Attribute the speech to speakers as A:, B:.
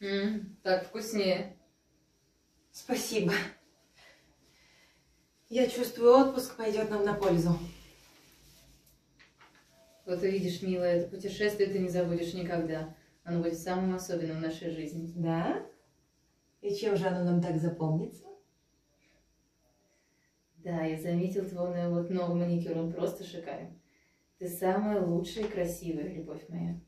A: М, так вкуснее.
B: Спасибо. Я чувствую, отпуск пойдет нам на пользу.
A: Вот увидишь, милая, это путешествие ты не забудешь никогда. Оно будет самым особенным в нашей жизни.
B: Да? И чем же оно нам так запомнится?
A: Да, я заметил твой вот новый маникюр, он просто шикарен. Ты самая лучшая и красивая, любовь моя.